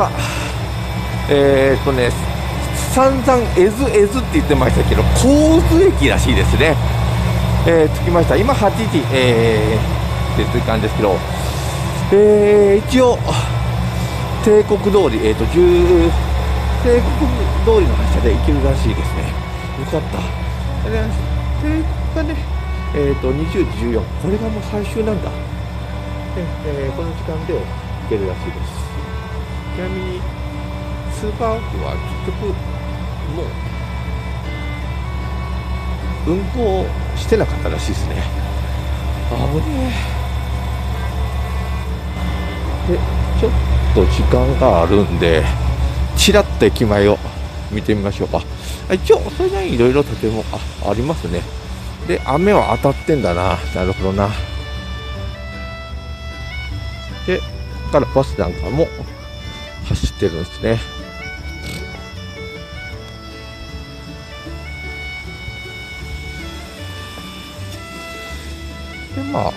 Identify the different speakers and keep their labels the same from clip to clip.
Speaker 1: さあえー、っとね散々えずえずって言ってましたけど神津駅らしいですね、えー、着きました。今8時、えー、っていう感じですけど、えー、一応帝国通り、えー、と10帝国通りの発車で行けるらしいですね。よかった。で帝国がね。えー、と20時14これがもう最終なんだ、えー、この時間で行けるらしいです。ちなみにスーパーオフは結局もう運行してなかったらしいですね。あぶねでちょっと時間があるんでちらっと駅前を見てみましょう。か一応それなりにいろいろとてもあありますね。で雨は当たってんだな。なるほどな。でここからバスなんかも走ってるんですね。でまあ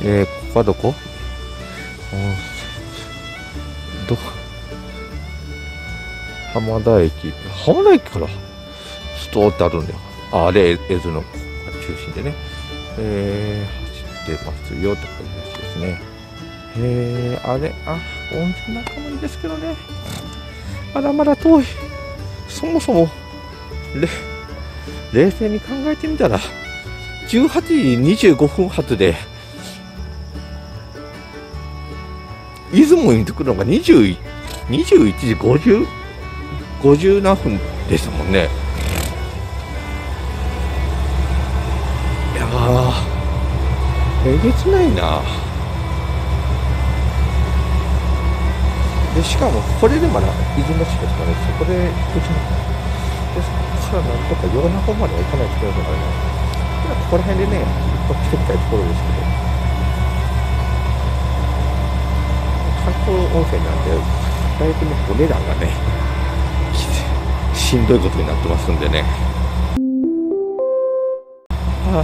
Speaker 1: えー、ここはどこ？ど浜田駅。浜田駅からストーってあるんだよ。あれ絵図の中心でね。えー、走ってますよとかいう話ですね。えー、あれ？あ温泉なんかもいいですけどね。まだまだ遠い。そもそも冷静に考えてみたら18時25分発で出雲に着くのが20 21時50 50何分ですもんね。いやーえげつないな。でしかもこれでまだ出雲市ですからねそこでですからなんとか夜中までは行かないといけないからねここら辺でね、一泊してきたいところですけど、観光温泉なんで、だいぶね、お値段がね、しんどいことになってますんでね。は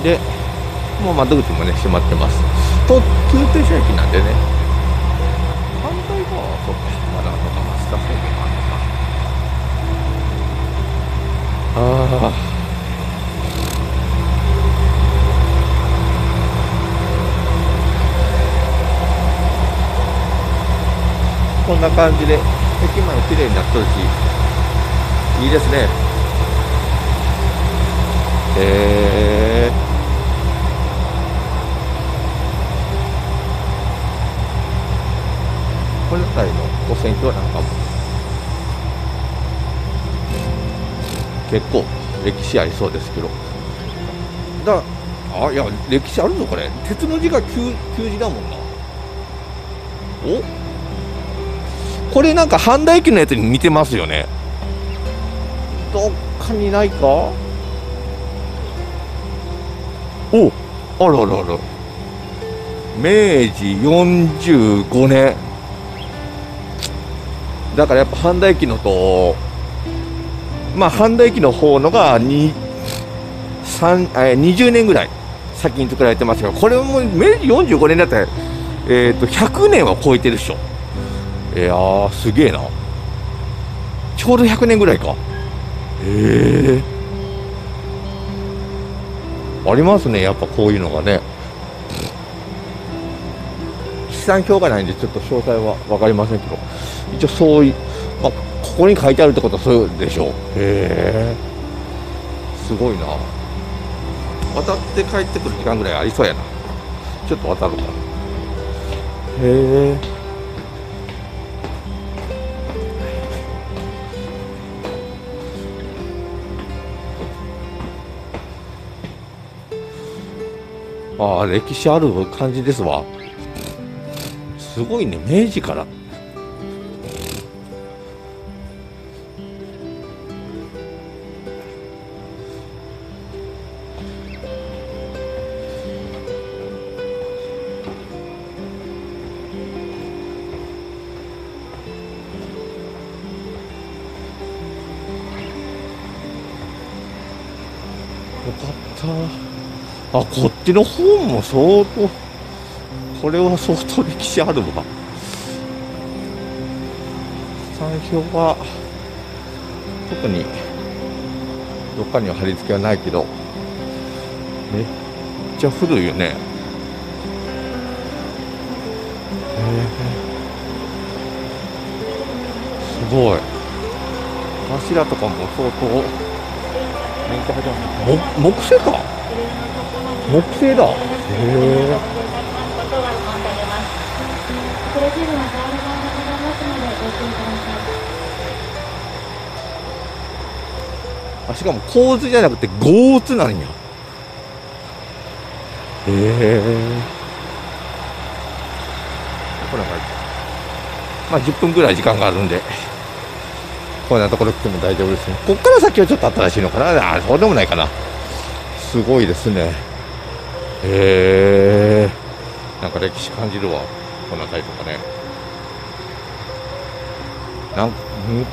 Speaker 1: あ、で、もう窓口もね、閉まってます。と、通停車駅なんでね、反対側はそっか、まだとか、松田方面ああこんな感じで駅前綺麗になっとるしいいですね。えー。これ自体の五線橋なんかも結構歴史ありそうですけどだあいや歴史あるぞこれ鉄の字が旧旧字だもんなおこれなんか半田駅のやつに似てますよねどっかにないかおあららら明治45年だからやっぱ半田駅のとまあ、半田駅の方のが20年ぐらい先に作られてますがこれも明治45年だったら、えーと、100年は超えてるでしょ。いやーすげえな。ちょうど100年ぐらいか。へえありますねやっぱこういうのがね。産表がないんでちょっと詳細は分かりませんけど。一応そういう、まあここに書いてあるってことはそうでしょう。へえ。すごいな。渡って帰ってくる時間ぐらいありそうやな。ちょっと渡るかへえ。ああ歴史ある感じですわすごいね。明治から。よかった。あこっちの方も相当。これは相当歴史あるわ。山標は特にどっかには貼り付けはないけどめっちゃ古いよね。すごい。柱とかも相当木製か。木製だ。へえ年季入ってます木木製か木製だへえあしかも構図じゃなくて豪図なんや。へえこれまあ10分ぐらい時間があるんで。こんなところ来ても大丈夫ですね。こっから先はちょっと新しいのかな。あそうでもないかな。すごいですね。へえなんか歴史感じるわ。この辺りとかね。なん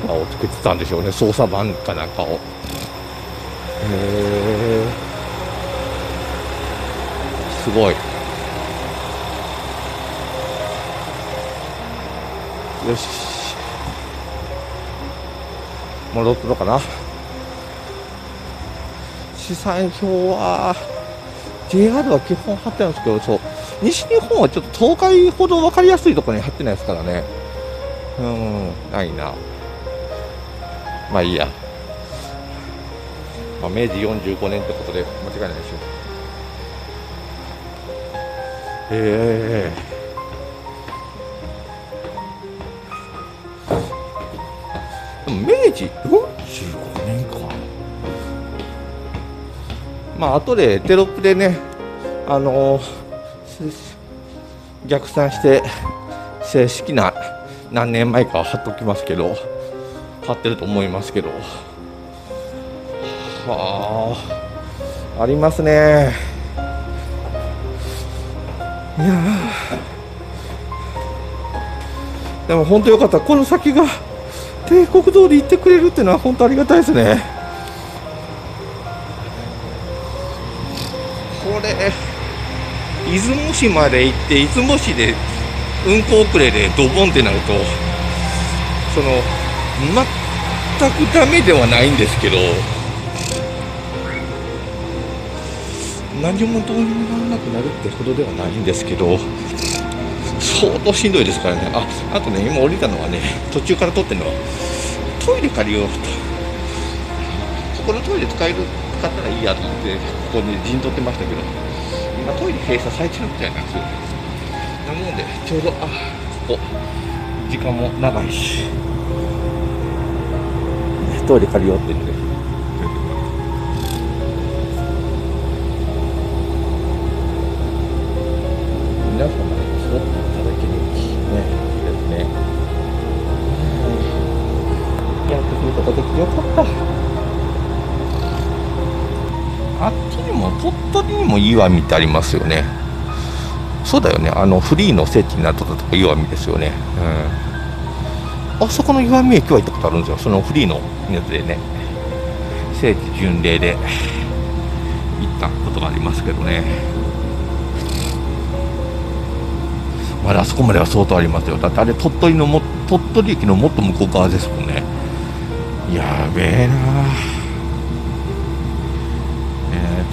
Speaker 1: かをつけてたんでしょうね。操作盤かなんかを。へえすごい。よし。戻ったのかな。資産表は JR は基本貼ってるんですけどそう。西日本はちょっと東海ほど分かりやすいところに貼ってないですからね。うんないな。まあいいや、まあ、明治45年ってことで間違いないでしょ。へえ明治45まあ後でテロップでねあの、逆算して正式な何年前かは貼っときますけど貼ってると思いますけど。はあありますね。いやでも本当よかった。この先が帝国通り行ってくれるっていうのは本当ありがたいですね。これ出雲市まで行って出雲市で運行遅れでドボンってなるとその全くダメではないんですけど何もどうにもならなくなるってほどではないんですけど相当しんどいですからね。ああとね今降りたのはね途中から撮ってるのはトイレ借りようと。ここのトイレ使える使ったらいいやと思ってここに陣取ってましたけど今トイレ閉鎖されてるみたいなんですよなもんでちょうどあここ時間も長いし。トイレ借りようって言って。皆様にすごくいただけるねですね。やってくることでよかったあっちにも鳥取にも岩見ってありますよね。そうだよね。あのフリーの聖地になったとこ岩見ですよね。うん。あそこの岩見駅は行ったことあるんですよ。そのフリーのやつでね。聖地巡礼で。行ったことがありますけどね。まだあそこまでは相当ありますよ。だってあれ鳥取のも鳥取駅のもっと向こう側ですもんね。やべえなえー、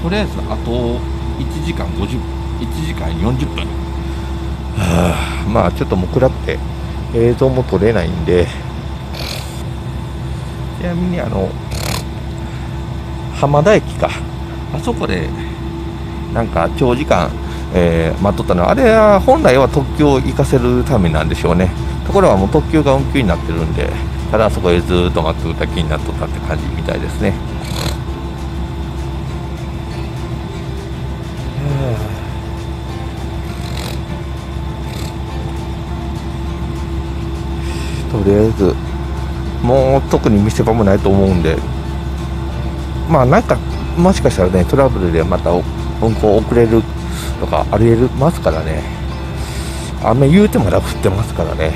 Speaker 1: とりあえずあと1時間50分。1時間40分。はあまあちょっともう暗くて映像も撮れないんで。ちなみにあの浜田駅か。あそこでなんか長時間、えー、待っとったの。はあれは本来は特急を行かせるためなんでしょうね。ところがもう特急が運休になってるんでただあそこへずっと待ってるだけになっとったって感じみたいですね。りあえずもう特に見せ場もないと思うんでまあなんかもしかしたらねトラブルでまた運行遅れるとかありえますからね。雨言うてまだ降ってますからね。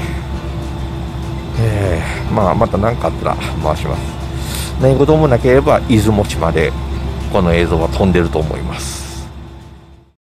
Speaker 1: えー、まあまた何かあったら回します。何事もなければ出雲市までこの映像は飛んでると思います。